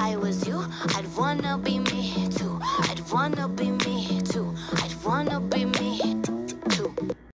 I was you, I'd wanna be me too. I'd wanna be me.